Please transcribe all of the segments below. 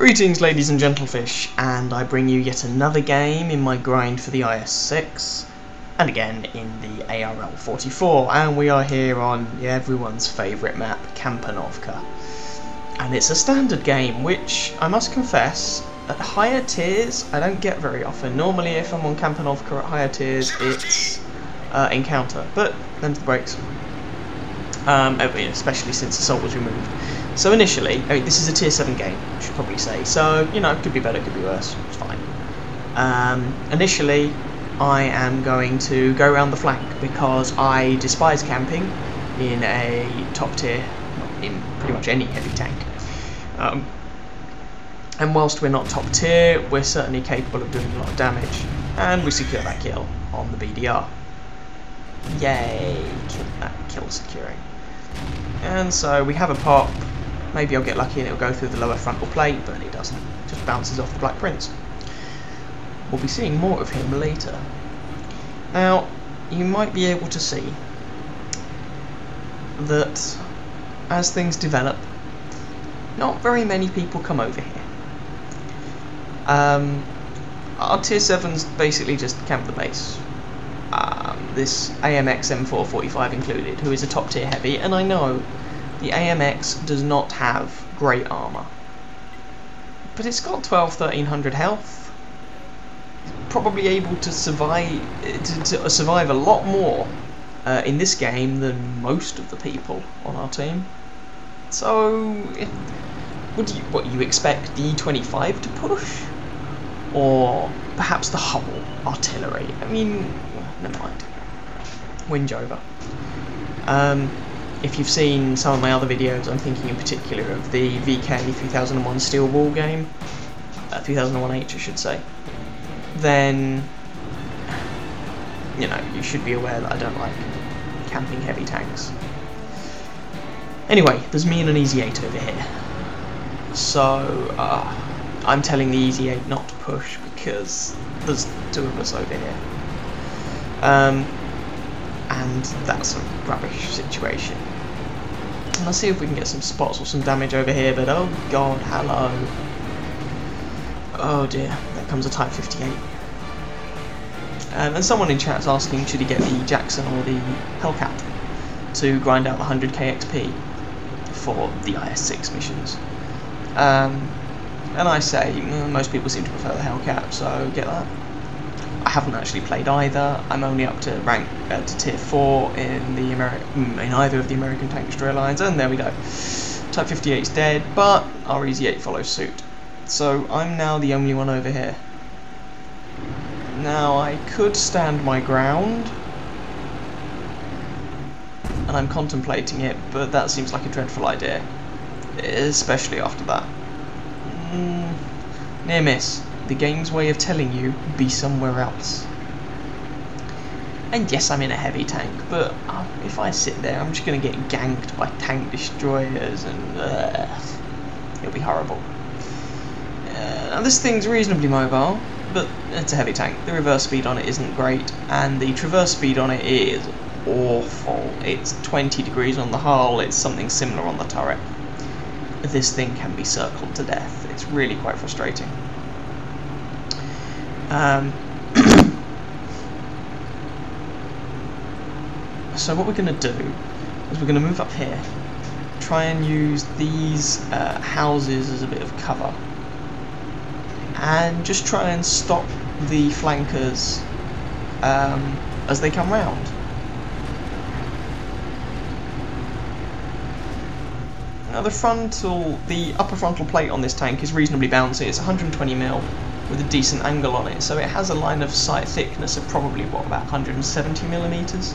Greetings ladies and gentlefish, and I bring you yet another game in my grind for the IS-6, and again in the ARL 44, and we are here on everyone's favourite map, Campinovka. And it's a standard game, which I must confess, at higher tiers I don't get very often. Normally if I'm on Campinovka at higher tiers, it's uh, encounter, but then the brakes. Um, especially since Assault was removed. So initially, I mean, this is a tier 7 game, I should probably say, so, you know, it could be better, it could be worse, it's fine. Um, initially, I am going to go around the flank because I despise camping in a top tier, in pretty much any heavy tank. Um, and whilst we're not top tier, we're certainly capable of doing a lot of damage, and we secure that kill on the BDR. Yay, kill, that kill securing. And so we have a pop, Maybe I'll get lucky and it'll go through the lower frontal plate, but it doesn't. It just bounces off the Black Prince. We'll be seeing more of him later. Now, you might be able to see that as things develop, not very many people come over here. Um, our tier 7s basically just camp the base. Um, this AMX M445 included, who is a top tier heavy, and I know the AMX does not have great armour. But it's got 12 1300 health. probably able to survive to, to survive a lot more uh, in this game than most of the people on our team. So, would you what you expect the E25 to push, or perhaps the Hummel artillery? I mean, never mind. Whinge over. Um, if you've seen some of my other videos, I'm thinking in particular of the VK 3001 Steel Wall game, uh, 3001H I should say, then, you know, you should be aware that I don't like camping heavy tanks. Anyway, there's me and an Easy 8 over here. So, uh, I'm telling the Easy 8 not to push because there's two of us over here. Um, and that's a rubbish situation. Let's see if we can get some spots or some damage over here, but oh god, hello. Oh dear, there comes a Type 58. Um, and someone in chat's asking should he get the Jackson or the Hellcat to grind out the 100k XP for the IS-6 missions. Um, and I say, mm, most people seem to prefer the Hellcat, so get that. I haven't actually played either. I'm only up to rank uh, to tier four in the Ameri mm, in either of the American Tank Destroyer lines, and there we go. Type 58 is dead, but our Easy 8 follows suit. So I'm now the only one over here. Now I could stand my ground, and I'm contemplating it, but that seems like a dreadful idea, especially after that. Mm, near miss the game's way of telling you, be somewhere else. And yes, I'm in a heavy tank, but uh, if I sit there, I'm just going to get ganked by tank destroyers, and uh, it'll be horrible. Uh, now, this thing's reasonably mobile, but it's a heavy tank. The reverse speed on it isn't great, and the traverse speed on it is awful. It's 20 degrees on the hull, it's something similar on the turret. This thing can be circled to death. It's really quite frustrating. Um, so what we're going to do is we're going to move up here, try and use these uh, houses as a bit of cover, and just try and stop the flankers um, as they come round. Now the frontal, the upper frontal plate on this tank is reasonably bouncy, it's 120 mil with a decent angle on it. So it has a line of sight thickness of probably, what, about 170 millimeters?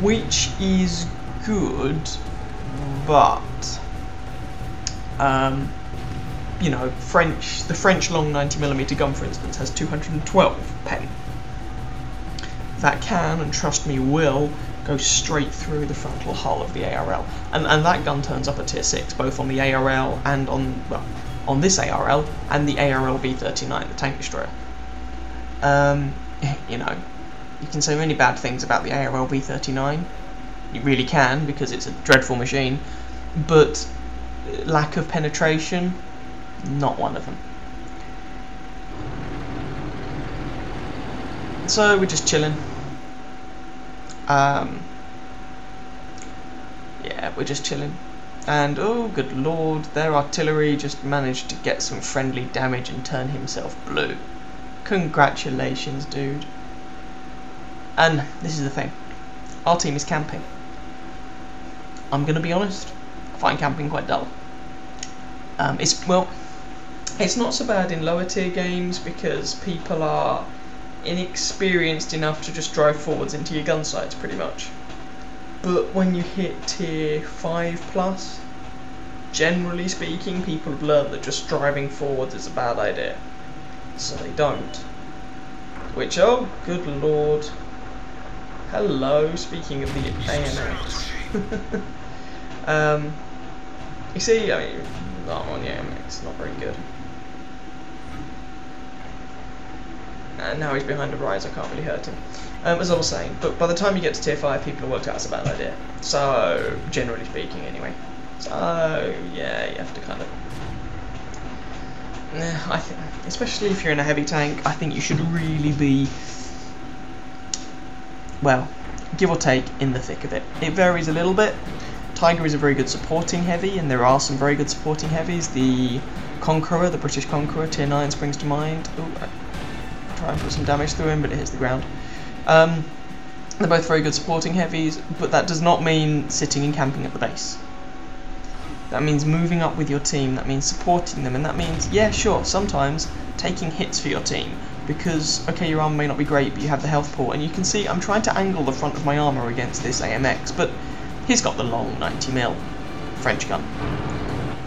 Which is good, but, um, you know, French, the French long 90 millimeter gun, for instance, has 212 pen. That can, and trust me, will go straight through the frontal hull of the ARL. And, and that gun turns up at tier 6, both on the ARL and on, well, on this ARL and the ARL B-39, the tank destroyer. Um, you know, you can say many bad things about the ARL B-39. You really can because it's a dreadful machine, but lack of penetration Not one of them. So we're just chilling. Um, yeah, we're just chilling. And oh, good lord, their artillery just managed to get some friendly damage and turn himself blue. Congratulations, dude. And this is the thing our team is camping. I'm going to be honest, I find camping quite dull. Um, it's, well, it's not so bad in lower tier games because people are inexperienced enough to just drive forwards into your gun sights pretty much. But when you hit tier 5 plus, generally speaking, people have learned that just driving forwards is a bad idea. So they don't. Which, oh, good lord. Hello, speaking of the AMX. um, you see, I mean, not on the AMX, not very good. And now he's behind a rise, I can't really hurt him. Um, as I was saying, but by the time you get to tier 5, people have worked out it's a bad idea. So, generally speaking, anyway. So, yeah, you have to kind of... Yeah, I think, especially if you're in a heavy tank, I think you should really be, well, give or take, in the thick of it. It varies a little bit. Tiger is a very good supporting heavy, and there are some very good supporting heavies. The Conqueror, the British Conqueror, tier 9 springs to mind. Ooh, I try and put some damage through him, but it hits the ground. Um, they're both very good supporting heavies, but that does not mean sitting and camping at the base. That means moving up with your team, that means supporting them, and that means, yeah, sure, sometimes taking hits for your team, because, okay, your armor may not be great, but you have the health pool, and you can see I'm trying to angle the front of my armor against this AMX, but he's got the long 90mm French gun.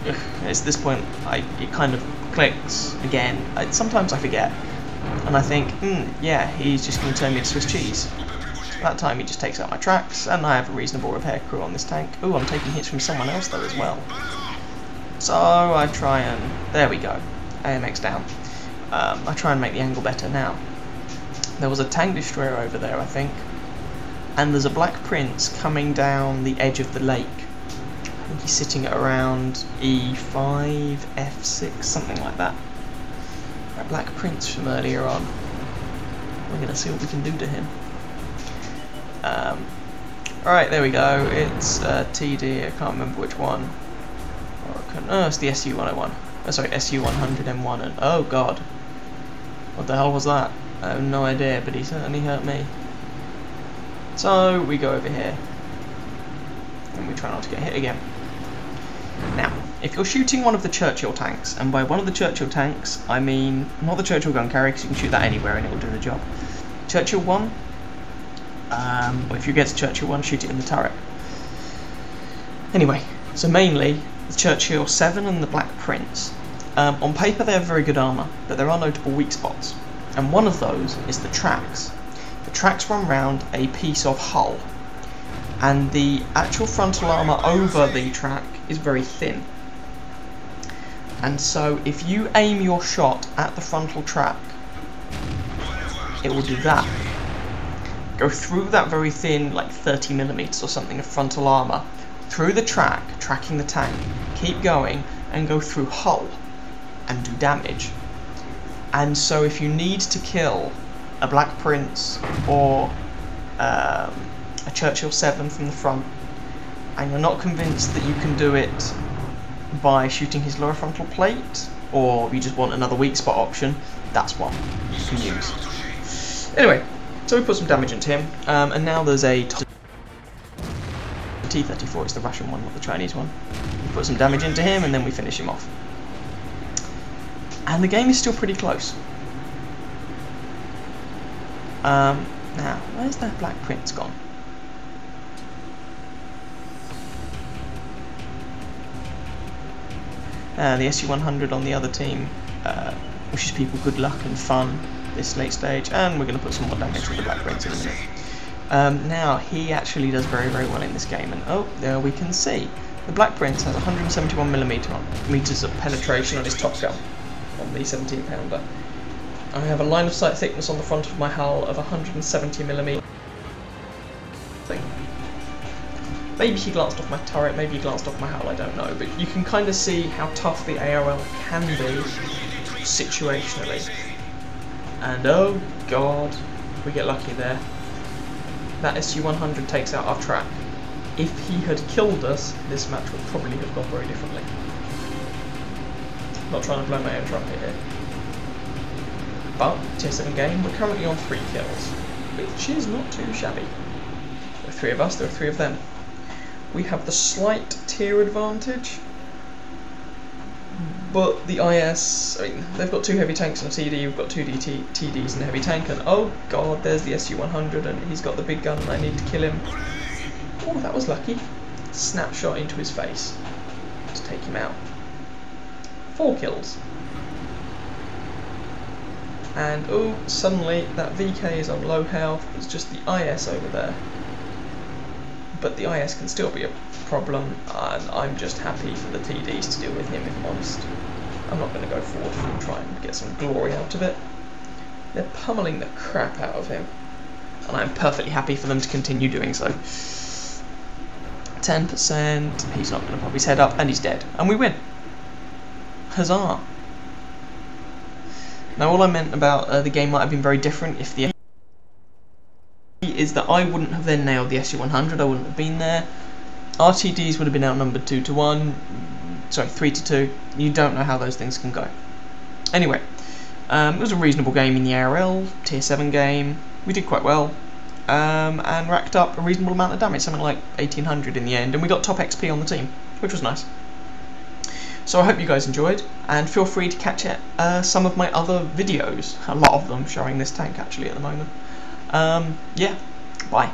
Ugh, it's this point, I, it kind of clicks again. I, sometimes I forget, and I think, hmm, yeah, he's just going to turn me into Swiss cheese. That time he just takes out my tracks, and I have a reasonable repair crew on this tank. Ooh, I'm taking hits from someone else though as well. So I try and... there we go. AMX down. Um, I try and make the angle better now. There was a tank destroyer over there, I think. And there's a Black Prince coming down the edge of the lake. I think he's sitting at around E5, F6, something like that. Black Prince from earlier on. We're to see what we can do to him. Um, Alright, there we go. It's uh, TD, I can't remember which one. Oh, it's the SU-101. Oh, sorry, SU-100M1. And, oh, God. What the hell was that? I have no idea, but he certainly hurt me. So, we go over here. And we try not to get hit again. If you're shooting one of the Churchill tanks, and by one of the Churchill tanks, I mean not the Churchill gun carrier, because you can shoot that anywhere and it will do the job. Churchill 1, um, if you get to Churchill 1, shoot it in the turret. Anyway, so mainly, the Churchill 7 and the Black Prince. Um, on paper they have very good armour, but there are notable weak spots. And one of those is the tracks. The tracks run round a piece of hull, and the actual frontal armour over the track is very thin. And so if you aim your shot at the frontal track, it will do that. Go through that very thin, like 30 millimeters or something of frontal armour, through the track, tracking the tank, keep going, and go through hull and do damage. And so if you need to kill a Black Prince or um, a Churchill 7 from the front, and you're not convinced that you can do it by shooting his lower frontal plate, or you just want another weak spot option, that's one you can use. Anyway, so we put some damage into him, um, and now there's a T-34 is the Russian one, not the Chinese one. We put some damage into him, and then we finish him off. And the game is still pretty close. Um, now, where's that Black Prince gone? Uh, the SU-100 on the other team uh, wishes people good luck and fun this late stage, and we're going to put some more damage to the Black Prince in a minute. Um, now, he actually does very, very well in this game, and oh, there we can see. The Black Prince has 171mm meters of penetration on his top gun, on the 17 pounder. I have a line of sight thickness on the front of my hull of 170mm. Maybe he glanced off my turret, maybe he glanced off my hull, I don't know. But you can kind of see how tough the ARL can be situationally. And oh god, we get lucky there. That SU-100 takes out our track. If he had killed us, this match would probably have gone very differently. Not trying to blow my own trumpet here. But, tier 7 game, we're currently on 3 kills, which is not too shabby. There are 3 of us, there are 3 of them. We have the slight tier advantage, but the IS, I mean, they've got two heavy tanks and a TD, we've got two DT, TDs and a heavy tank, and oh god, there's the SU-100, and he's got the big gun, and I need to kill him. Oh, that was lucky. Snapshot into his face to take him out. Four kills. And oh, suddenly that VK is on low health, it's just the IS over there. But the IS can still be a problem, and I'm just happy for the TDs to deal with him, if I'm honest. I'm not going to go forward and try and get some glory out of it. They're pummeling the crap out of him, and I'm perfectly happy for them to continue doing so. 10%, he's not going to pop his head up, and he's dead. And we win. Huzzah. Now all I meant about uh, the game might have been very different if the is that I wouldn't have then nailed the SU-100, I wouldn't have been there. RTDs would have been outnumbered 2 to 1, sorry, 3 to 2. You don't know how those things can go. Anyway, um, it was a reasonable game in the ARL, tier 7 game. We did quite well. Um, and racked up a reasonable amount of damage, something like 1800 in the end, and we got top XP on the team, which was nice. So I hope you guys enjoyed, and feel free to catch it, uh, some of my other videos, a lot of them showing this tank actually at the moment. Um, yeah, bye.